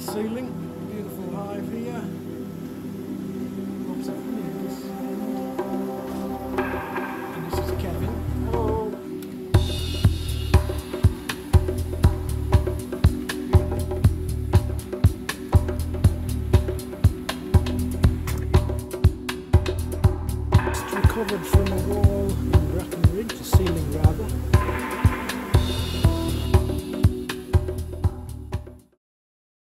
the ceiling. Beautiful hive here. Lots of honeybees. And this is Kevin. Hello. Just recovered from a wall.